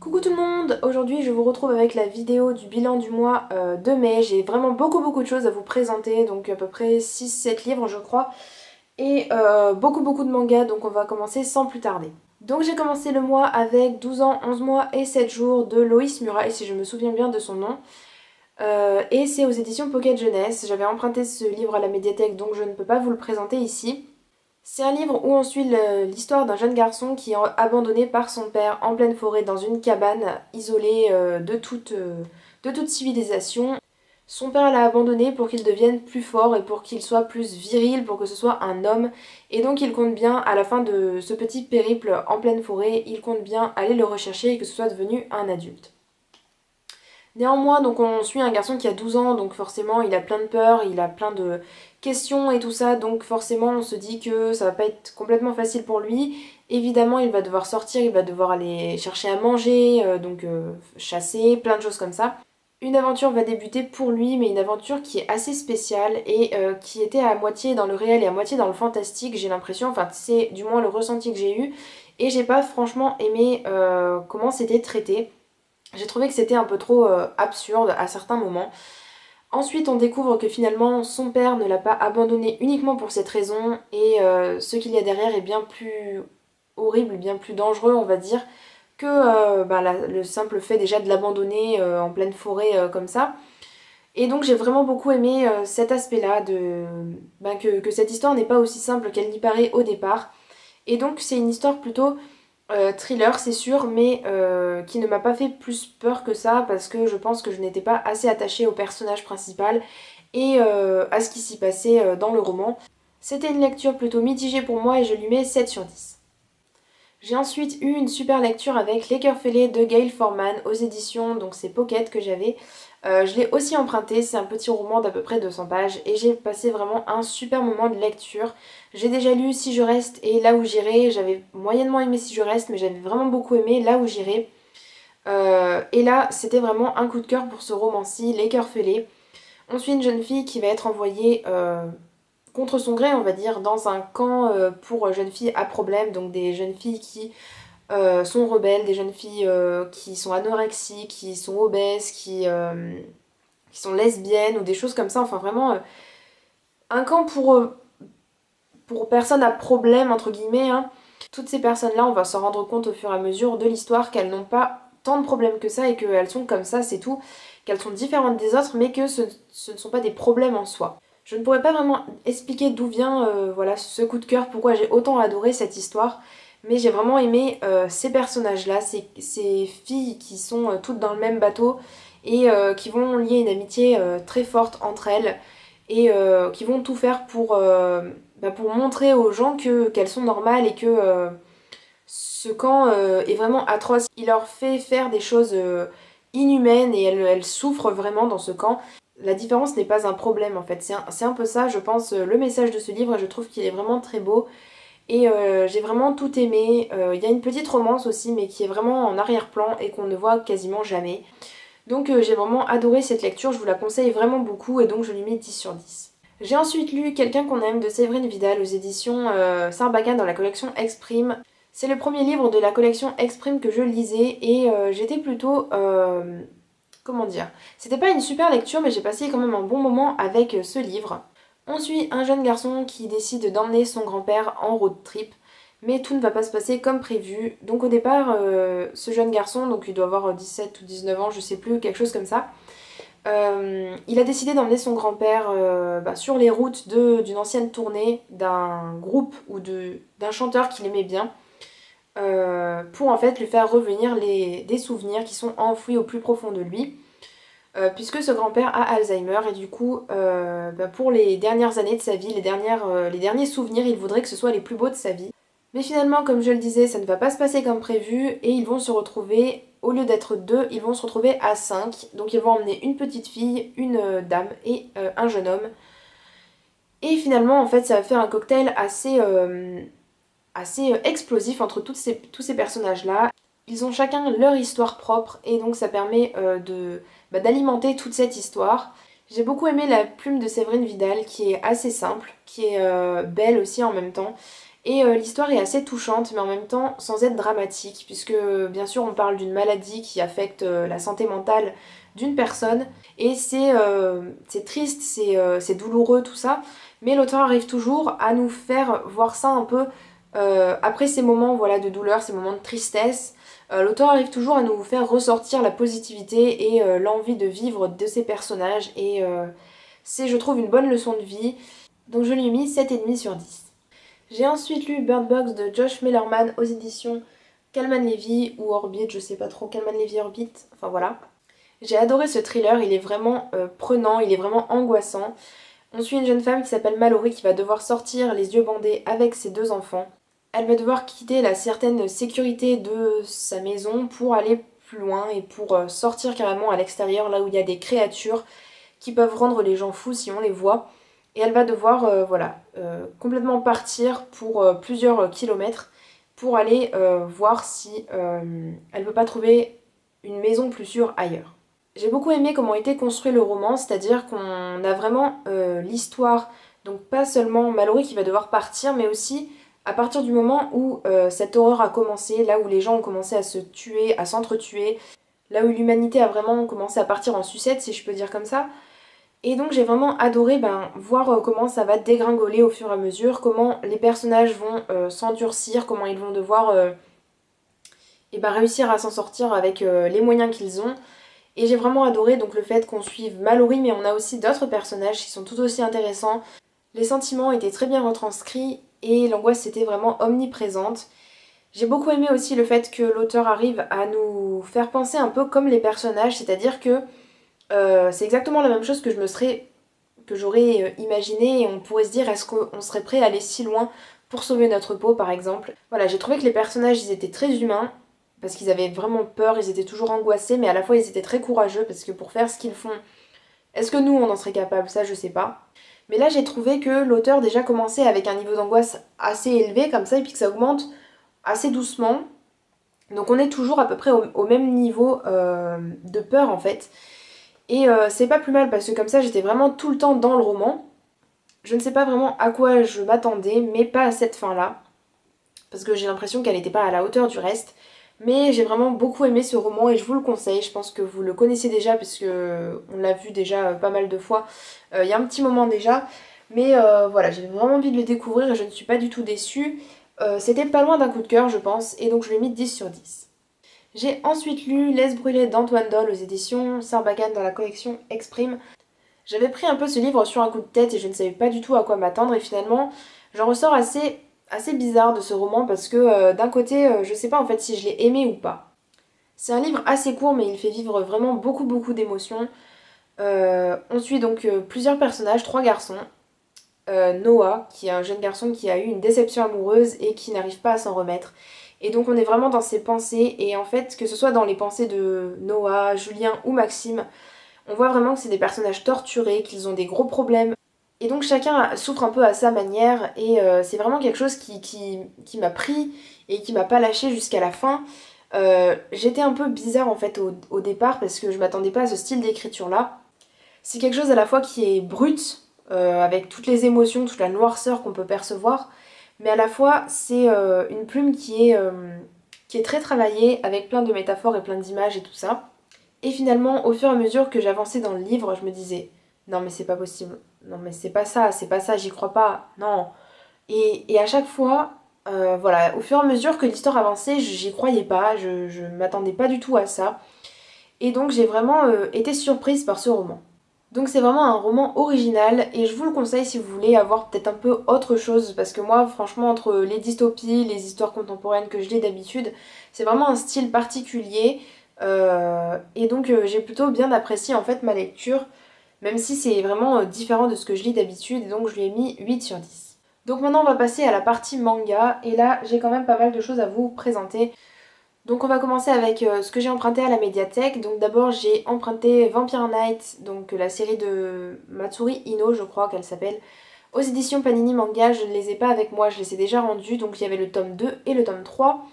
Coucou tout le monde, aujourd'hui je vous retrouve avec la vidéo du bilan du mois euh, de mai. J'ai vraiment beaucoup beaucoup de choses à vous présenter, donc à peu près 6-7 livres je crois, et euh, beaucoup beaucoup de mangas, donc on va commencer sans plus tarder. Donc j'ai commencé le mois avec 12 ans, 11 mois et 7 jours de Loïs Muraille, si je me souviens bien de son nom. Euh, et c'est aux éditions Pocket Jeunesse, j'avais emprunté ce livre à la médiathèque donc je ne peux pas vous le présenter ici. C'est un livre où on suit l'histoire d'un jeune garçon qui est abandonné par son père en pleine forêt dans une cabane isolée euh, de toute, euh, de toute civilisation. Son père l'a abandonné pour qu'il devienne plus fort et pour qu'il soit plus viril, pour que ce soit un homme. Et donc il compte bien, à la fin de ce petit périple en pleine forêt, il compte bien aller le rechercher et que ce soit devenu un adulte. Néanmoins, donc on suit un garçon qui a 12 ans, donc forcément il a plein de peur, il a plein de questions et tout ça, donc forcément on se dit que ça va pas être complètement facile pour lui. Évidemment il va devoir sortir, il va devoir aller chercher à manger, euh, donc euh, chasser, plein de choses comme ça. Une aventure va débuter pour lui, mais une aventure qui est assez spéciale et euh, qui était à moitié dans le réel et à moitié dans le fantastique, j'ai l'impression, enfin c'est du moins le ressenti que j'ai eu, et j'ai pas franchement aimé comment c'était traité. J'ai trouvé que c'était un peu trop euh, absurde à certains moments. Ensuite, on découvre que finalement, son père ne l'a pas abandonné uniquement pour cette raison, et euh, ce qu'il y a derrière est bien plus horrible, bien plus dangereux, on va dire, que euh, bah, le simple fait déjà de l'abandonner en pleine forêt comme ça. Et donc j'ai vraiment beaucoup aimé cet aspect-là, de bah, que, que cette histoire n'est pas aussi simple qu'elle n'y paraît au départ. Et donc c'est une histoire plutôt euh, thriller c'est sûr mais euh, qui ne m'a pas fait plus peur que ça parce que je pense que je n'étais pas assez attachée au personnage principal et euh, à ce qui s'y passait dans le roman. C'était une lecture plutôt mitigée pour moi et je lui mets 7 sur 10. J'ai ensuite eu une super lecture avec Les cœurs de Gail Forman aux éditions, donc c'est Pocket que j'avais. Euh, je l'ai aussi emprunté, c'est un petit roman d'à peu près 200 pages et j'ai passé vraiment un super moment de lecture. J'ai déjà lu Si je reste et Là où j'irai, j'avais moyennement aimé Si je reste mais j'avais vraiment beaucoup aimé Là où j'irai. Euh, et là c'était vraiment un coup de cœur pour ce roman-ci, Les cœurs fêlés. On suit une jeune fille qui va être envoyée euh, contre son gré on va dire dans un camp pour jeunes filles à problème, donc des jeunes filles qui euh, sont rebelles, des jeunes filles euh, qui sont anorexiques, qui sont obèses, qui, euh, qui, sont lesbiennes ou des choses comme ça. Enfin vraiment un camp pour, pour personnes à problème entre guillemets. Hein. Toutes ces personnes-là, on va se rendre compte au fur et à mesure de l'histoire qu'elles n'ont pas tant de problèmes que ça et qu'elles sont comme ça, c'est tout. Qu'elles sont différentes des autres mais que ce, ce, ne sont pas des problèmes en soi. Je ne pourrais pas vraiment expliquer d'où vient voilà, ce coup de cœur, pourquoi j'ai autant adoré cette histoire. Mais j'ai vraiment aimé euh, ces personnages-là, ces, filles qui sont euh, toutes dans le même bateau et euh, qui vont lier une amitié très forte entre elles et qui vont tout faire pour, bah, pour montrer aux gens qu'elles sont normales et que ce camp est vraiment atroce. Il leur fait faire des choses inhumaines et elles, elles, souffrent vraiment dans ce camp. La différence n'est pas un problème en fait, c'est un, un, peu ça je pense le message de ce livre et je trouve qu'il est vraiment très beau et euh, j'ai vraiment tout aimé. Euh, il y a une petite romance aussi mais qui est vraiment en arrière-plan et qu'on ne voit quasiment jamais. Donc euh, j'ai vraiment adoré cette lecture, je vous la conseille vraiment beaucoup et donc je lui mets 10 sur 10. J'ai ensuite lu Quelqu'un qu'on aime de Séverine Vidal aux éditions Sarbacane dans la collection Exprime. C'est le premier livre de la collection Exprime que je lisais et j'étais plutôt... comment dire? C'était pas une super lecture mais j'ai passé quand même un bon moment avec ce livre. On suit un jeune garçon qui décide d'emmener son grand-père en road trip, mais tout ne va pas se passer comme prévu. Donc au départ, euh, ce jeune garçon, donc il doit avoir 17 ou 19 ans, je sais plus, quelque chose comme ça, euh, il a décidé d'emmener son grand-père euh, bah, sur les routes d'une ancienne tournée d'un groupe ou d'un chanteur qu'il aimait bien, pour en fait lui faire revenir des souvenirs qui sont enfouis au plus profond de lui. Euh, puisque ce grand-père a Alzheimer et du coup euh, bah, pour les dernières années de sa vie, euh, les derniers souvenirs, il voudrait que ce soit les plus beaux de sa vie. Mais finalement, comme je le disais, ça ne va pas se passer comme prévu et ils vont se retrouver, au lieu d'être deux, ils vont se retrouver à cinq. Donc ils vont emmener une petite fille, une dame et un jeune homme. Et finalement, en fait, ça va faire un cocktail assez, explosif entre tous ces personnages-là. Ils ont chacun leur histoire propre et donc ça permet de bah, d'alimenter toute cette histoire. J'ai beaucoup aimé la plume de Séverine Vidal qui est assez simple, qui est euh, belle aussi en même temps. Et l'histoire est assez touchante mais en même temps sans être dramatique puisque bien sûr on parle d'une maladie qui affecte la santé mentale d'une personne. Et c'est triste, c'est douloureux tout ça. Mais l'auteur arrive toujours à nous faire voir ça un peu après ces moments voilà, de douleur, ces moments de tristesse euh, l'auteur arrive toujours à nous faire ressortir la positivité et euh, l'envie de vivre de ses personnages et euh, c'est je trouve une bonne leçon de vie. Donc je lui ai mis 7,5 sur 10. J'ai ensuite lu Bird Box de Josh Mellerman aux éditions Calman Levy ou Orbit, je sais pas trop, Calman Levy Orbit, enfin voilà. J'ai adoré ce thriller, il est vraiment prenant, il est vraiment angoissant. On suit une jeune femme qui s'appelle Mallory qui va devoir sortir les yeux bandés avec ses deux enfants elle va devoir quitter la certaine sécurité de sa maison pour aller plus loin et pour euh, sortir carrément à l'extérieur là où il y a des créatures qui peuvent rendre les gens fous si on les voit. Et elle va devoir euh, voilà, euh, complètement partir pour plusieurs kilomètres pour aller voir si elle ne peut pas trouver une maison plus sûre ailleurs. J'ai beaucoup aimé comment était construit le roman, c'est-à-dire qu'on a vraiment l'histoire, donc pas seulement Mallory qui va devoir partir, mais aussi à partir du moment où euh, cette horreur a commencé, là où les gens ont commencé à se tuer, à s'entretuer, là où l'humanité a vraiment commencé à partir en sucette, si je peux dire comme ça. Et donc j'ai vraiment adoré ben, voir euh, comment ça va dégringoler au fur et à mesure, comment les personnages vont euh, s'endurcir, comment ils vont devoir et ben, réussir à s'en sortir avec les moyens qu'ils ont. Et j'ai vraiment adoré donc le fait qu'on suive Mallory, mais on a aussi d'autres personnages qui sont tout aussi intéressants. Les sentiments étaient très bien retranscrits et l'angoisse était vraiment omniprésente. J'ai beaucoup aimé aussi le fait que l'auteur arrive à nous faire penser un peu comme les personnages, c'est-à-dire que euh, c'est exactement la même chose que je me serais que j'aurais euh, imaginé et on pourrait se dire est-ce qu'on serait prêt à aller si loin pour sauver notre peau par exemple. Voilà, j'ai trouvé que les personnages ils étaient très humains parce qu'ils avaient vraiment peur, ils étaient toujours angoissés mais à la fois ils étaient très courageux parce que pour faire ce qu'ils font, est-ce que nous on en serait capable Ça je sais pas. Mais là j'ai trouvé que l'auteur déjà commençait avec un niveau d'angoisse assez élevé comme ça et puis que ça augmente assez doucement. Donc on est toujours à peu près au, même niveau euh, de peur en fait. Et euh, c'est pas plus mal parce que comme ça j'étais vraiment tout le temps dans le roman. Je ne sais pas vraiment à quoi je m'attendais, mais pas à cette fin là. Parce que j'ai l'impression qu'elle n'était pas à la hauteur du reste. Mais j'ai vraiment beaucoup aimé ce roman et je vous le conseille. Je pense que vous le connaissez déjà puisque on l'a vu déjà pas mal de fois euh, il y a un petit moment déjà. Mais euh, voilà, j'ai vraiment envie de le découvrir et je ne suis pas du tout déçue. Euh, c'était pas loin d'un coup de cœur je pense et donc je lui ai mis 10 sur 10. J'ai ensuite lu Laisse brûler d'Antoine Doll aux éditions Sarbacane dans la collection Exprime. J'avais pris un peu ce livre sur un coup de tête et je ne savais pas du tout à quoi m'attendre et finalement j'en ressors assez assez bizarre de ce roman parce que euh, d'un côté, euh, je sais pas en fait si je l'ai aimé ou pas. C'est un livre assez court mais il fait vivre vraiment beaucoup beaucoup d'émotions. Euh, on suit donc plusieurs personnages, trois garçons. Noah, qui est un jeune garçon qui a eu une déception amoureuse et qui n'arrive pas à s'en remettre. Et donc on est vraiment dans ses pensées et en fait que ce soit dans les pensées de Noah, Julien ou Maxime, on voit vraiment que c'est des personnages torturés, qu'ils ont des gros problèmes et donc chacun souffre un peu à sa manière et euh, c'est vraiment quelque chose qui, m'a pris et qui m'a pas lâché jusqu'à la fin. Euh, j'étais un peu bizarre en fait au, départ parce que je m'attendais pas à ce style d'écriture là. C'est quelque chose à la fois qui est brut, euh, avec toutes les émotions, toute la noirceur qu'on peut percevoir, mais à la fois c'est une plume qui est très travaillée avec plein de métaphores et plein d'images et tout ça. Et finalement, au fur et à mesure que j'avançais dans le livre, je me disais non mais c'est pas possible, non mais c'est pas ça, c'est pas ça, j'y crois pas, non. Et, à chaque fois, euh, voilà, au fur et à mesure que l'histoire avançait, j'y croyais pas, je, je m'attendais pas du tout à ça. Et donc j'ai vraiment euh, été surprise par ce roman. Donc c'est vraiment un roman original et je vous le conseille si vous voulez avoir peut-être un peu autre chose parce que moi franchement entre les dystopies, les histoires contemporaines que je lis d'habitude, c'est vraiment un style particulier euh, et donc j'ai plutôt bien apprécié en fait ma lecture même si c'est vraiment euh, différent de ce que je lis d'habitude, donc je lui ai mis 8 sur 10. Donc maintenant on va passer à la partie manga, et là j'ai quand même pas mal de choses à vous présenter. Donc on va commencer avec euh, ce que j'ai emprunté à la médiathèque. Donc d'abord j'ai emprunté Vampire Night, donc la série de Matsuri Ino je crois qu'elle s'appelle, aux éditions Panini Manga. Je ne les ai pas avec moi, je les ai déjà rendus, donc il y avait le tome 2 et le tome 3.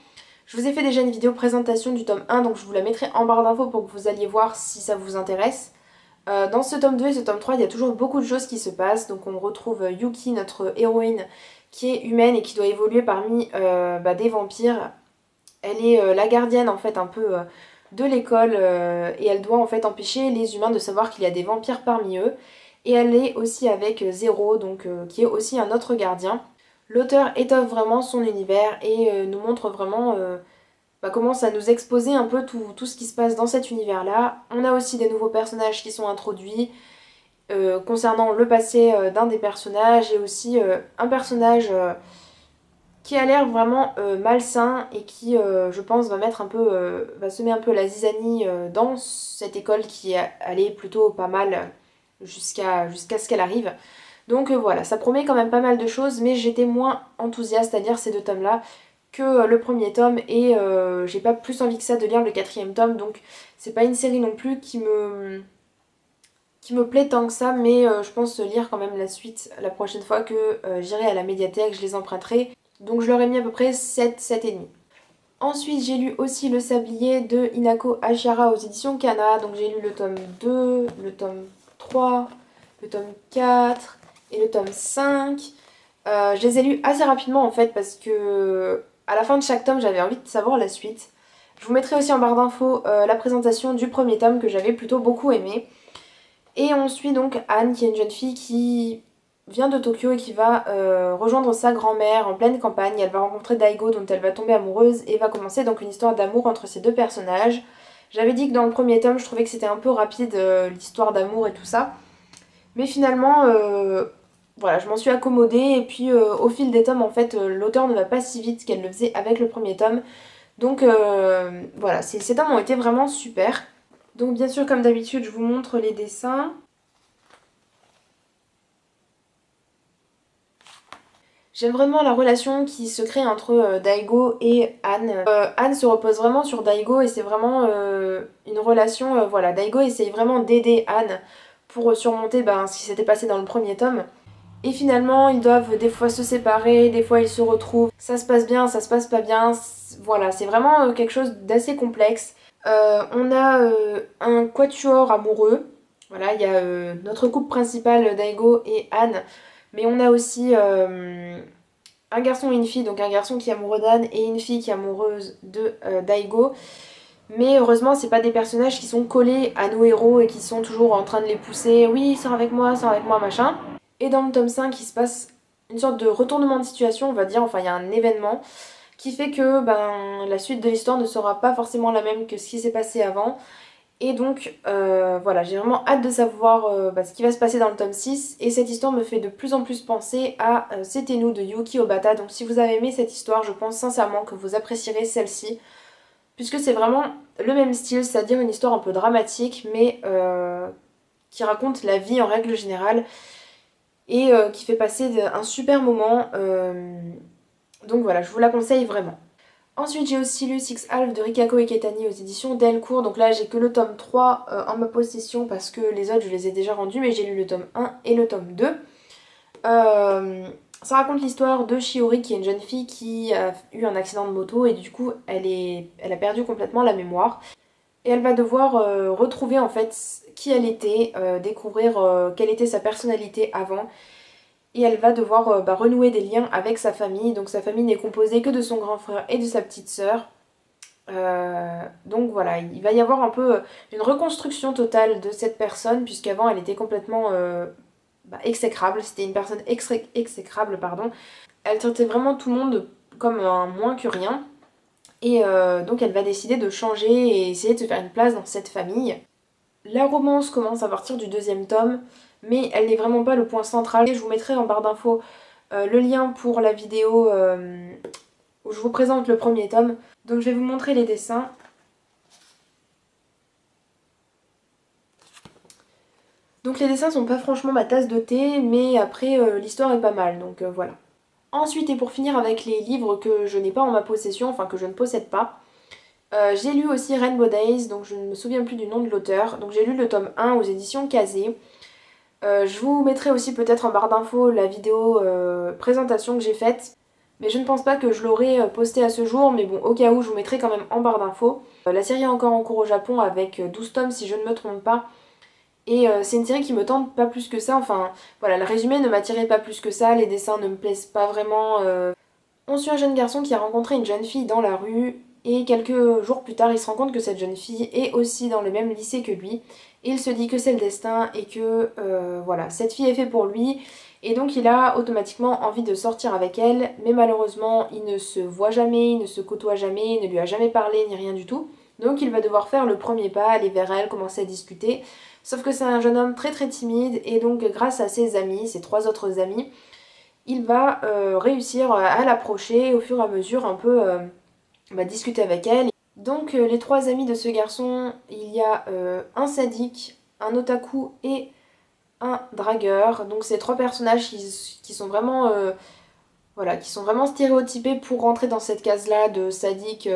Je vous ai fait déjà une vidéo présentation du tome 1, donc je vous la mettrai en barre d'infos pour que vous alliez voir si ça vous intéresse. Euh, dans ce tome 2 et ce tome 3, il y a toujours beaucoup de choses qui se passent. Donc on retrouve Yuki, notre héroïne, qui est humaine et qui doit évoluer parmi bah, des vampires. Elle est la gardienne en fait un peu de l'école et elle doit en fait empêcher les humains de savoir qu'il y a des vampires parmi eux. Et elle est aussi avec Zéro, donc qui est aussi un autre gardien. L'auteur étoffe vraiment son univers et nous montre vraiment bah, commence à nous exposer un peu tout, ce qui se passe dans cet univers-là. On a aussi des nouveaux personnages qui sont introduits euh, concernant le passé euh, d'un des personnages et aussi euh, un personnage qui a l'air vraiment malsain et qui, je pense, va mettre un peu, va semer un peu la zizanie dans cette école qui allait plutôt pas mal jusqu'à jusqu'à ce qu'elle arrive. Donc voilà, ça promet quand même pas mal de choses, mais j'étais moins enthousiaste à lire ces deux tomes-là que euh, le premier tome et euh, j'ai pas plus envie que ça de lire le quatrième tome donc c'est pas une série non plus qui me qui me plaît tant que ça mais euh, je pense lire quand même la suite la prochaine fois que j'irai à la médiathèque, je les emprunterai donc je leur ai mis à peu près 7, 7,5. Ensuite j'ai lu aussi Le Sablier de Inako Ashara aux éditions Kana donc j'ai lu le tome 2, le tome 3, le tome 4 et le tome 5. je les ai lus assez rapidement en fait parce que à la fin de chaque tome, j'avais envie de savoir la suite. Je vous mettrai aussi en barre d'infos euh, la présentation du premier tome que j'avais plutôt beaucoup aimé. Et on suit donc Anne qui est une jeune fille qui vient de Tokyo et qui va euh, rejoindre sa grand-mère en pleine campagne. Elle va rencontrer Daigo dont elle va tomber amoureuse et va commencer donc une histoire d'amour entre ces deux personnages. J'avais dit que dans le premier tome je trouvais que c'était un peu rapide euh, l'histoire d'amour et tout ça. Mais finalement voilà, je m'en suis accommodée et puis euh, au fil des tomes en fait euh, l'auteur ne va pas si vite qu'elle le faisait avec le premier tome. Donc euh, voilà, ces, ces tomes ont été vraiment super. Donc bien sûr comme d'habitude je vous montre les dessins. J'aime vraiment la relation qui se crée entre Daigo et Anne. Anne se repose vraiment sur Daigo et c'est vraiment une relation, voilà, Daigo essaye vraiment d'aider Anne pour surmonter ben, ce qui s'était passé dans le premier tome. Et finalement, ils doivent des fois se séparer, des fois ils se retrouvent. Ça se passe bien, ça se passe pas bien. Voilà, c'est vraiment euh, quelque chose d'assez complexe. Euh, on a euh, un quatuor amoureux. Voilà, il y a notre couple principal, Daigo et Anne. Mais on a aussi un garçon et une fille, donc un garçon qui est amoureux d'Anne et une fille qui est amoureuse de Daigo. Mais heureusement, c'est pas des personnages qui sont collés à nos héros et qui sont toujours en train de les pousser. Oui, sors avec moi, sors avec moi, machin. Et dans le tome 5, il se passe une sorte de retournement de situation, on va dire, enfin il y a un événement qui fait que ben, la suite de l'histoire ne sera pas forcément la même que ce qui s'est passé avant. Et donc euh, voilà, j'ai vraiment hâte de savoir euh, bah, ce qui va se passer dans le tome 6 et cette histoire me fait de plus en plus penser à euh, C'était nous de Yuki Obata. Donc si vous avez aimé cette histoire, je pense sincèrement que vous apprécierez celle-ci puisque c'est vraiment le même style, c'est-à-dire une histoire un peu dramatique mais qui raconte la vie en règle générale et euh, qui fait passer un super moment. Euh, donc voilà, je vous la conseille vraiment. Ensuite j'ai aussi lu Six Half de Rikako Iketani aux éditions Delcourt. Donc là j'ai que le tome 3 euh, en ma possession parce que les autres je les ai déjà rendus mais j'ai lu le tome 1 et le tome 2. ça raconte l'histoire de Shiori qui est une jeune fille qui a eu un accident de moto et du coup elle, est, elle a perdu complètement la mémoire. Et elle va devoir retrouver en fait qui elle était, euh, découvrir euh, quelle était sa personnalité avant. Et elle va devoir euh, bah, renouer des liens avec sa famille. Donc sa famille n'est composée que de son grand frère et de sa petite sœur. donc voilà, il va y avoir un peu une reconstruction totale de cette personne, puisqu'avant elle était complètement bah, exécrable, c'était une personne exécrable, pardon. Elle traitait vraiment tout le monde comme un moins que rien. Et donc elle va décider de changer et essayer de se faire une place dans cette famille. La romance commence à partir du deuxième tome, mais elle n'est vraiment pas le point central. Je vous mettrai en barre d'infos euh, le lien pour la vidéo euh, où je vous présente le premier tome. Donc je vais vous montrer les dessins. Donc les dessins sont pas franchement ma tasse de thé, mais après euh, l'histoire est pas mal, donc voilà. Ensuite et pour finir avec les livres que je n'ai pas en ma possession, enfin que je ne possède pas, euh, j'ai lu aussi Rainbow Days, donc je ne me souviens plus du nom de l'auteur. Donc j'ai lu le tome 1 aux éditions Kazé. Euh, je vous mettrai aussi peut-être en barre d'infos la vidéo euh, présentation que j'ai faite. Mais je ne pense pas que je l'aurai posté à ce jour, mais bon, au cas où, je vous mettrai quand même en barre d'infos. la série est encore en cours au Japon avec 12 tomes si je ne me trompe pas. Et euh, c'est une série qui me tente pas plus que ça, enfin voilà, le résumé ne m'attirait pas plus que ça, les dessins ne me plaisent pas vraiment. Euh. On suit un jeune garçon qui a rencontré une jeune fille dans la rue et quelques jours plus tard il se rend compte que cette jeune fille est aussi dans le même lycée que lui. Et il se dit que c'est le destin et que euh, voilà, cette fille est faite pour lui. Et donc il a automatiquement envie de sortir avec elle, mais malheureusement il ne se voit jamais, il ne se côtoie jamais, il ne lui a jamais parlé ni rien du tout. Donc il va devoir faire le premier pas, aller vers elle, commencer à discuter. Sauf que c'est un jeune homme très très timide et donc grâce à ses amis, ses trois autres amis, il va euh, réussir à l'approcher au fur et à mesure un peu euh, bah, discuter avec elle. Donc euh, les trois amis de ce garçon, il y a un sadique, un otaku et un dragueur. Donc c'est trois personnages qui, sont vraiment voilà, qui sont vraiment stéréotypés pour rentrer dans cette case-là de sadique,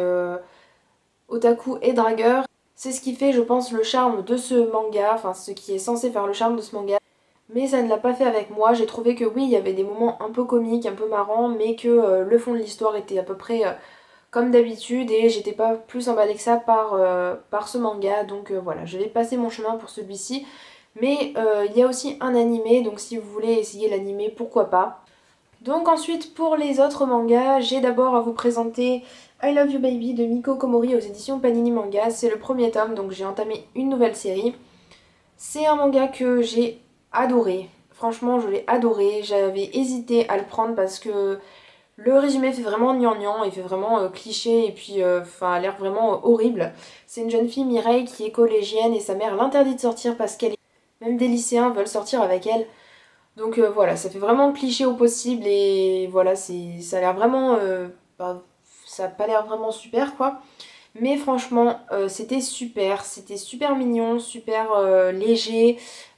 otaku et dragueur. C'est ce qui fait, je pense, le charme de ce manga, enfin ce qui est censé faire le charme de ce manga. Mais ça ne l'a pas fait avec moi. J'ai trouvé que oui, il y avait des moments un peu comiques, un peu marrants, mais que euh, le fond de l'histoire était à peu près euh, comme d'habitude et j'étais pas plus emballée que ça par, euh, par ce manga. Donc voilà, je vais passer mon chemin pour celui-ci. Mais il y a aussi un animé, donc si vous voulez essayer l'animé, pourquoi pas. Donc ensuite pour les autres mangas, j'ai d'abord à vous présenter I Love You Baby de Miko Komori aux éditions Panini Manga. C'est le premier tome, donc j'ai entamé une nouvelle série. C'est un manga que j'ai adoré. Franchement, je l'ai adoré. J'avais hésité à le prendre parce que le résumé fait vraiment gnangnan, il fait vraiment euh, cliché et puis euh, enfin a l'air vraiment euh, horrible. C'est une jeune fille Mireille qui est collégienne et sa mère l'interdit de sortir parce qu'elle est... Même des lycéens veulent sortir avec elle. Donc voilà, ça fait vraiment cliché au possible et voilà, ça a l'air vraiment... ça n'a pas l'air vraiment super quoi. Mais franchement, euh, c'était super, c'était super mignon, super euh, léger.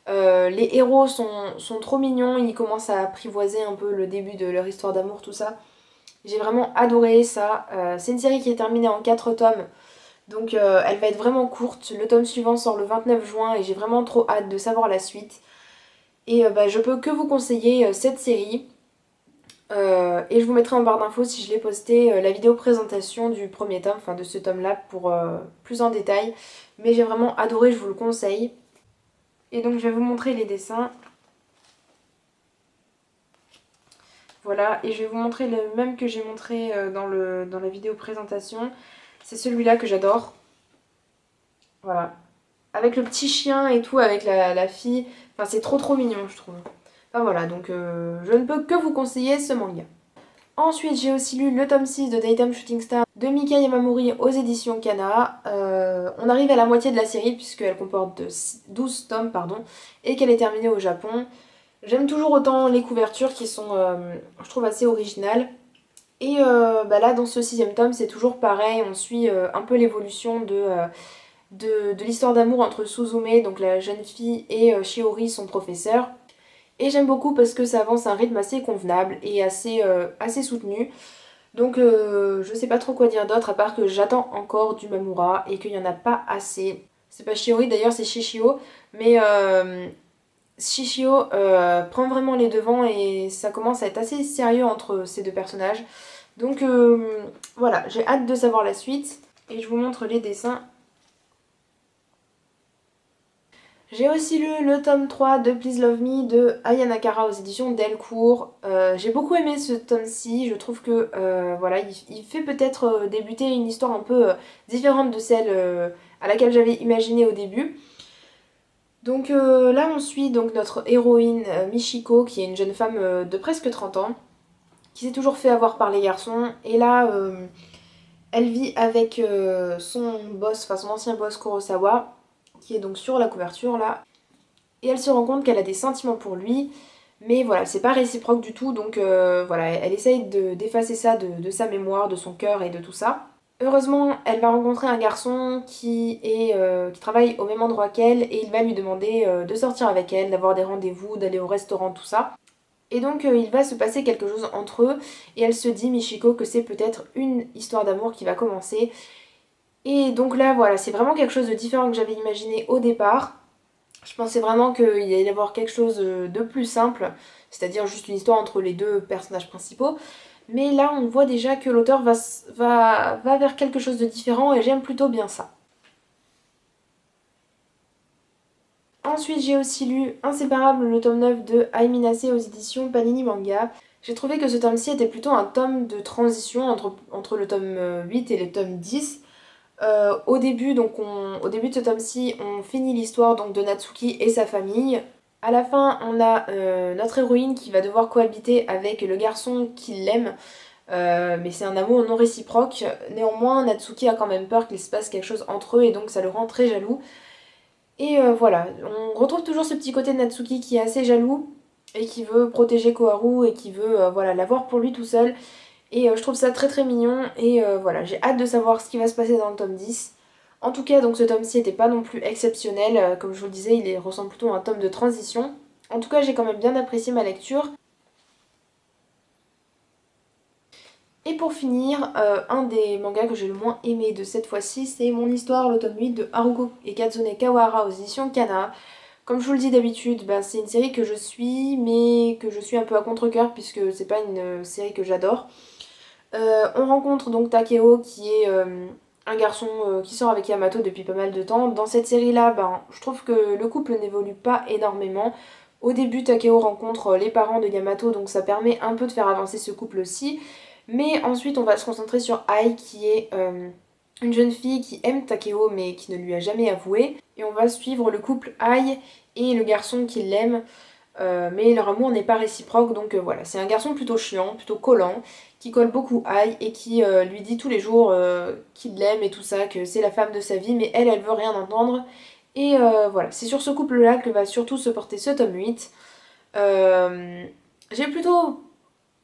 Euh, les héros sont, trop mignons, ils commencent à apprivoiser un peu le début de leur histoire d'amour, tout ça. J'ai vraiment adoré ça. c'est une série qui est terminée en 4 tomes. Donc elle va être vraiment courte. Le tome suivant sort le 29 juin et j'ai vraiment trop hâte de savoir la suite. Et bah, je peux que vous conseiller cette série. Euh, et je vous mettrai en barre d'infos si je l'ai posté euh, la vidéo présentation du premier tome, enfin de ce tome là pour euh, plus en détail. Mais j'ai vraiment adoré, je vous le conseille. Et donc je vais vous montrer les dessins. Voilà, et je vais vous montrer le même que j'ai montré dans, la vidéo présentation. C'est celui-là que j'adore. Voilà. Avec le petit chien et tout, avec la, la fille. Enfin c'est trop trop mignon je trouve. Enfin voilà, donc euh, je ne peux que vous conseiller ce manga. Ensuite, j'ai aussi lu le tome 6 de Daytime Shooting Star de Mika Yamamori aux éditions Kana. Euh, on arrive à la moitié de la série puisqu'elle comporte 12 tomes pardon, et qu'elle est terminée au Japon. J'aime toujours autant les couvertures qui sont, euh, je trouve, assez originales. Et bah là, dans ce sixième tome, c'est toujours pareil. On suit un peu l'évolution de, de, de l'histoire d'amour entre Suzume, donc la jeune fille, et Shiori, son professeur. Et j'aime beaucoup parce que ça avance à un rythme assez convenable et assez, euh, assez soutenu. Donc euh, je sais pas trop quoi dire d'autre à part que j'attends encore du Mamura et qu'il n'y en a pas assez. C'est pas Shiori d'ailleurs c'est Shishio. Mais euh, Shishio euh, prend vraiment les devants et ça commence à être assez sérieux entre ces deux personnages. Donc voilà, j'ai hâte de savoir la suite. Et je vous montre les dessins J'ai aussi lu le tome 3 de Please Love Me de Aya Nakara aux éditions Delcourt. Euh, j'ai beaucoup aimé ce tome-ci, je trouve que euh, voilà, il, fait peut-être euh, débuter une histoire un peu différente de celle à laquelle j'avais imaginé au début. Donc là on suit donc notre héroïne Michiko qui est une jeune femme de presque 30 ans qui s'est toujours fait avoir par les garçons et là elle vit avec son boss, enfin son ancien boss Kurosawa qui est donc sur la couverture là. Et elle se rend compte qu'elle a des sentiments pour lui, mais voilà, c'est pas réciproque du tout, donc euh, voilà, elle essaye d'effacer ça de, sa mémoire, de son cœur et de tout ça. Heureusement, elle va rencontrer un garçon qui, euh, travaille au même endroit qu'elle et il va lui demander euh, de sortir avec elle, d'avoir des rendez-vous, d'aller au restaurant, tout ça. Et donc il va se passer quelque chose entre eux et elle se dit, Michiko, que c'est peut-être une histoire d'amour qui va commencer et donc là voilà, c'est vraiment quelque chose de différent que j'avais imaginé au départ. Je pensais vraiment qu'il allait y avoir quelque chose de plus simple, c'est-à-dire juste une histoire entre les deux personnages principaux. Mais là on voit déjà que l'auteur va, vers quelque chose de différent et j'aime plutôt bien ça. Ensuite j'ai aussi lu Inséparable le tome 9 de Aiminase aux éditions Panini Manga. J'ai trouvé que ce tome-ci était plutôt un tome de transition entre, entre le tome 8 et le tome 10. Euh, au, début, donc au début de ce tome-ci, on finit l'histoire de Natsuki et sa famille. À la fin, on a euh, notre héroïne qui va devoir cohabiter avec le garçon qui l'aime. Euh, mais c'est un amour non réciproque. Néanmoins, Natsuki a quand même peur qu'il se passe quelque chose entre eux et donc ça le rend très jaloux. Et voilà, on retrouve toujours ce petit côté de Natsuki qui est assez jaloux et qui veut protéger Koharu et qui veut voilà l'avoir pour lui tout seul. Et je trouve ça très très mignon et voilà, j'ai hâte de savoir ce qui va se passer dans le tome 10. En tout cas, donc ce tome-ci n'était pas non plus exceptionnel. Euh, comme je vous le disais, il ressemble plutôt à un tome de transition. En tout cas, j'ai quand même bien apprécié ma lecture. Et pour finir, euh, un des mangas que j'ai le moins aimé de cette fois-ci, c'est Mon Histoire, l'automne 8 de Haruko et Katsune Kawahara aux éditions Kana. Comme je vous le dis d'habitude, bah, c'est une série que je suis, mais que je suis un peu à contre-coeur puisque c'est pas une série que j'adore. Euh, on rencontre donc Takeo qui est un garçon euh, qui sort avec Yamato depuis pas mal de temps. Dans cette série-là, ben, je trouve que le couple n'évolue pas énormément. Au début, Takeo rencontre euh, les parents de Yamato, donc ça permet un peu de faire avancer ce couple aussi. Mais ensuite, on va se concentrer sur Ai, qui est euh, une jeune fille qui aime Takeo, mais qui ne lui a jamais avoué. Et on va suivre le couple Ai et le garçon qui l'aime. Mais leur amour n'est pas réciproque, donc voilà. C'est un garçon plutôt chiant, plutôt collant, qui colle beaucoup Aïe et qui euh, lui dit tous les jours euh, qu'il l'aime et tout ça, que c'est la femme de sa vie, mais elle, elle veut rien entendre. Et euh, voilà, c'est sur ce couple-là que va surtout se porter ce tome 8. J'ai plutôt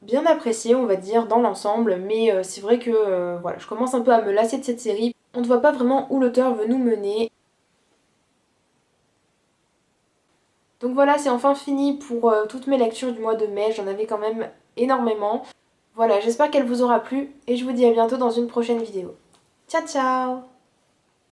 bien apprécié, on va dire, dans l'ensemble, mais c'est vrai que voilà, je commence un peu à me lasser de cette série. On ne voit pas vraiment où l'auteur veut nous mener. Donc voilà, c'est enfin fini pour toutes mes lectures du mois de mai, j'en avais quand même énormément. Voilà, j'espère qu'elle vous aura plu et je vous dis à bientôt dans une prochaine vidéo. Ciao ciao